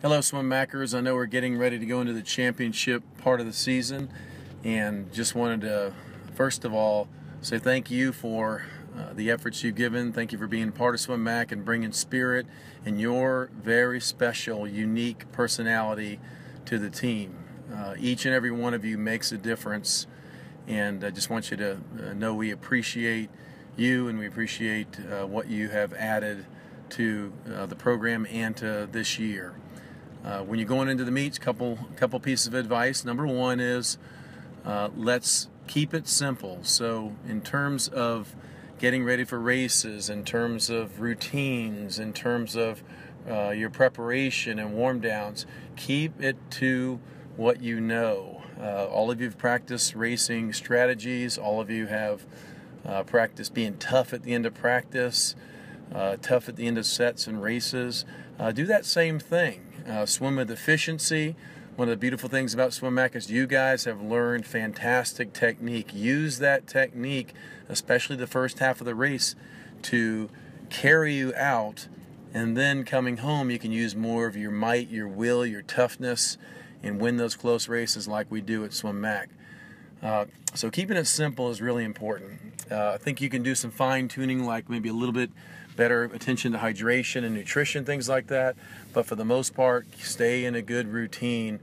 Hello, Swim Mackers. I know we're getting ready to go into the championship part of the season, and just wanted to, first of all, say thank you for uh, the efforts you've given. Thank you for being part of SwimMAC and bringing spirit and your very special, unique personality to the team. Uh, each and every one of you makes a difference, and I just want you to uh, know we appreciate you and we appreciate uh, what you have added to uh, the program and to this year. Uh, when you're going into the meets, couple couple pieces of advice. Number one is uh, let's keep it simple. So in terms of getting ready for races, in terms of routines, in terms of uh, your preparation and warm downs, keep it to what you know. Uh, all of you have practiced racing strategies. All of you have uh, practiced being tough at the end of practice, uh, tough at the end of sets and races. do that same thing uh, swim with efficiency. One of the beautiful things about SwimMAC is you guys have learned fantastic technique. Use that technique, especially the first half of the race, to carry you out. And then coming home, you can use more of your might, your will, your toughness, and win those close races like we do at SwimMAC. Uh, so keeping it simple is really important. Uh, I think you can do some fine tuning, like maybe a little bit better attention to hydration and nutrition, things like that. But for the most part, stay in a good routine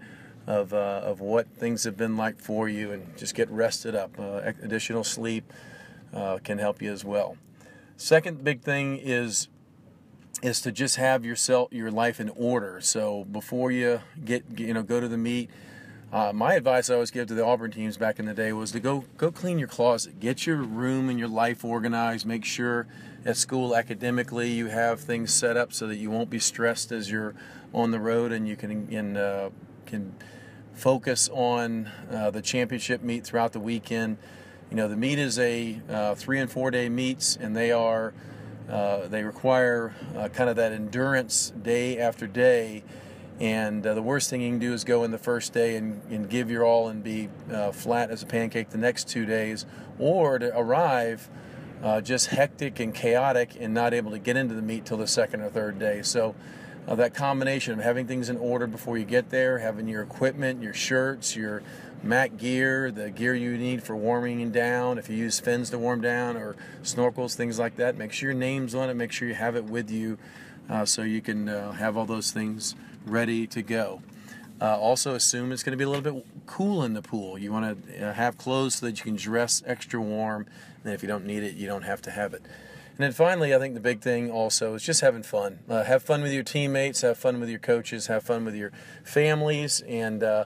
of, uh, of what things have been like for you and just get rested up. Uh, additional sleep uh, can help you as well. Second big thing is is to just have yourself your life in order. So before you get you know go to the meet, uh, my advice I always give to the Auburn teams back in the day was to go go clean your closet, get your room and your life organized. Make sure at school academically you have things set up so that you won't be stressed as you're on the road and you can can, uh, can focus on uh, the championship meet throughout the weekend. You know the meet is a uh, three and four day meets and they are uh, they require uh, kind of that endurance day after day and uh, the worst thing you can do is go in the first day and, and give your all and be uh, flat as a pancake the next two days, or to arrive uh, just hectic and chaotic and not able to get into the meet till the second or third day. So uh, that combination of having things in order before you get there, having your equipment, your shirts, your Mac gear, the gear you need for warming down, if you use fins to warm down or snorkels, things like that, make sure your name's on it, make sure you have it with you uh, so you can uh, have all those things ready to go. Uh, also, assume it's going to be a little bit cool in the pool. You want to uh, have clothes so that you can dress extra warm, and if you don't need it, you don't have to have it. And then finally, I think the big thing also is just having fun. Uh, have fun with your teammates, have fun with your coaches, have fun with your families, and uh,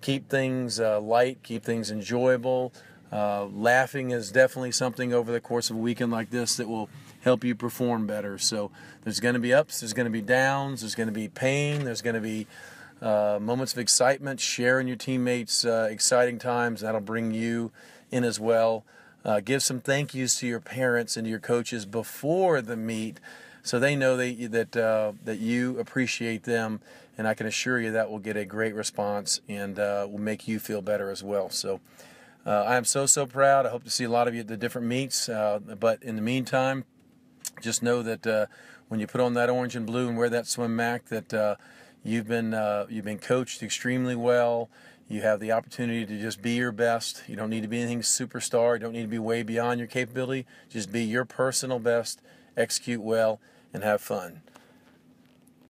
keep things uh, light, keep things enjoyable. Uh, laughing is definitely something over the course of a weekend like this that will help you perform better. So there's going to be ups, there's going to be downs, there's going to be pain, there's going to be uh, moments of excitement, sharing your teammates' uh, exciting times. That'll bring you in as well. Uh, give some thank yous to your parents and to your coaches before the meet, so they know that that uh, that you appreciate them. And I can assure you that will get a great response and uh, will make you feel better as well. So. Uh, I am so so proud. I hope to see a lot of you at the different meets. but in the meantime, just know that uh, when you put on that orange and blue and wear that SwimMAC, that uh, you've been uh, you've been coached extremely well. You have the opportunity to just be your best. You don't need to be anything superstar. You don't need to be way beyond your capability. Just be your personal best, execute well, and have fun.